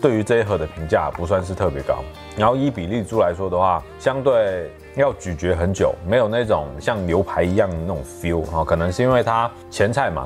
对于这一盒的评价不算是特别高。然后以比例猪来说的话，相对要咀嚼很久，没有那种像牛排一样的那种 feel 啊，可能是因为它前菜嘛，